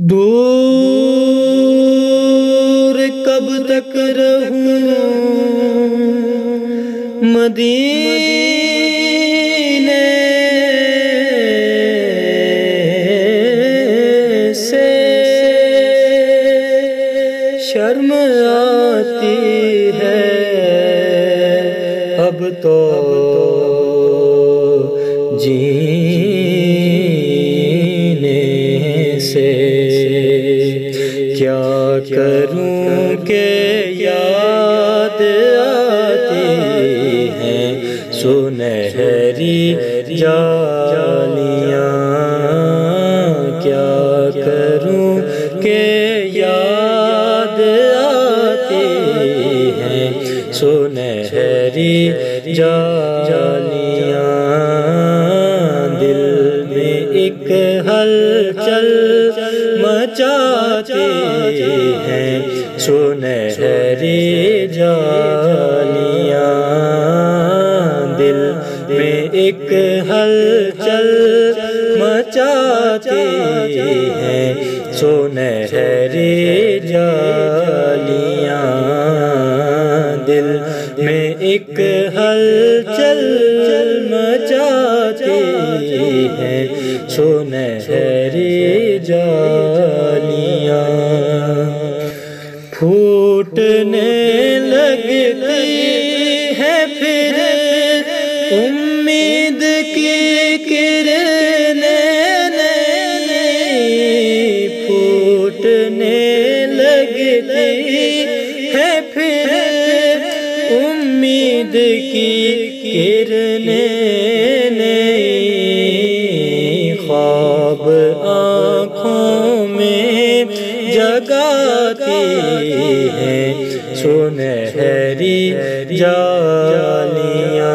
दूर कब तक रहूँ? मदीने से शर्म आती है। अब तो जीने करूँ के याद आती है। सुनहरी जालियाँ क्या करूँ के याद आती है। सुनहरी जालियाँ सुनहरी जालियाँ दिल में एक हलचल मचाते हैं। सुनहरी जालियाँ दिल में एक हलचल मचाते हैं। सुनहरी जालियाँ फूटने लगती है फिर उम्मीद की किरणें फूटने लगती है फिर उम्मीद की किरणें सुनहरी जालियाँ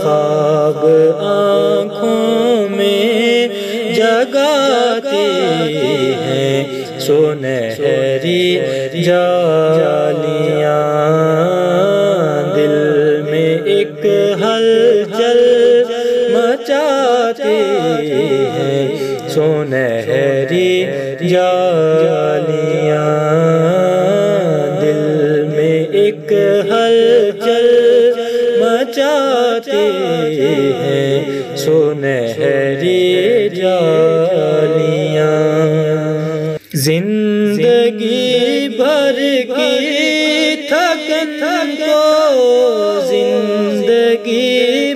ख्वाब आँखों में जगाती हैं। सुनहरी जालियाँ, दिल में एक हलचल मचाते हैं। सुनहरी जालियाँ। सुनहरी ज़िंदगी भर की थक थक ज़िंदगी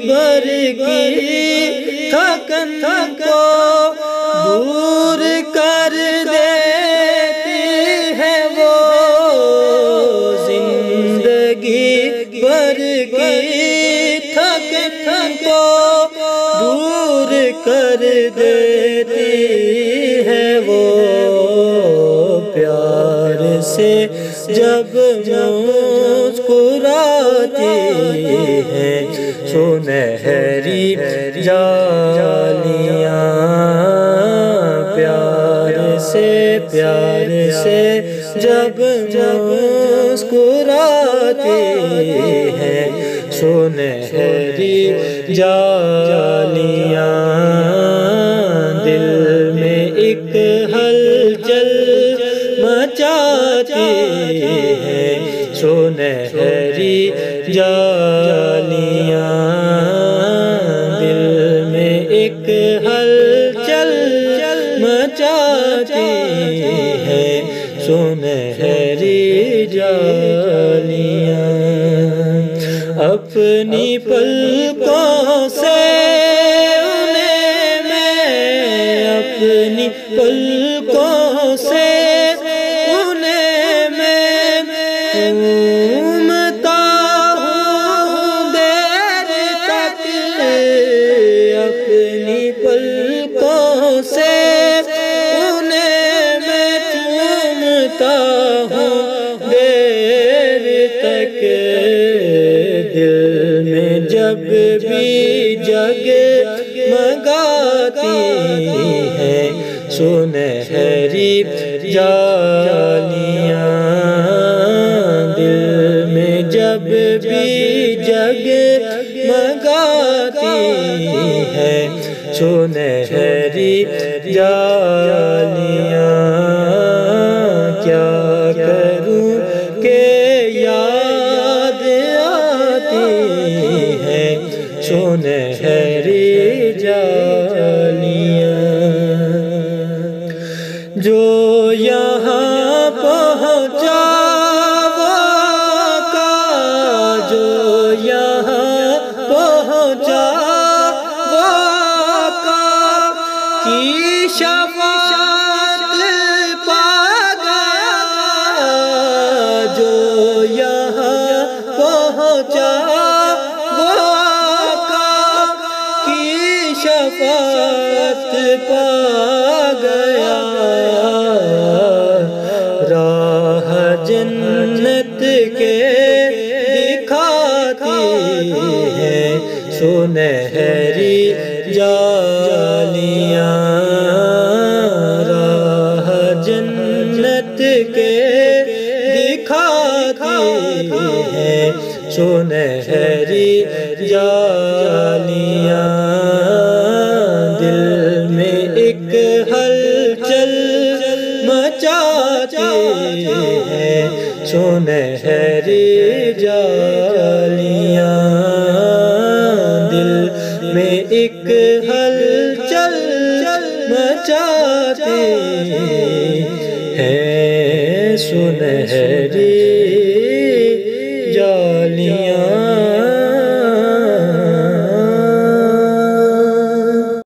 भर की थक को दूर कर देती है वो ज़िंदगी भर की थक को। दूर कर देती है वो प्यार से। जब मुस्कुराती है सुनहरी जालियाँ। प्यार से प्यार से। जब जब मुस्कुराती है सुनहरी जालियाँ दिल में एक हलचल मचाती है। सुनहरी जालियाँ दिल में एक हलचल मचाती है। सुनहरी जालियाँ अपनी पलकों से उन्हें मैं अपनी पलकों से उन्हें मैं घूमता देर तक अपनी पलकों से उन्हें मैं चूमता हूँ देर तक दिल जब भी जग मगाती है सुनहरी जो यहाँ पहुँचा का, जो यहाँ पहुँचा की शफात पागा, जो यहाँ पहुँचा की शफात पा गया सुनहरी जालियाँ जन्नत के दिखाती है। सुनहरी जालियाँ, दिल में एक हलचल मचाती है। सुनहरी जालियाँ। मचाती है। सुनहरी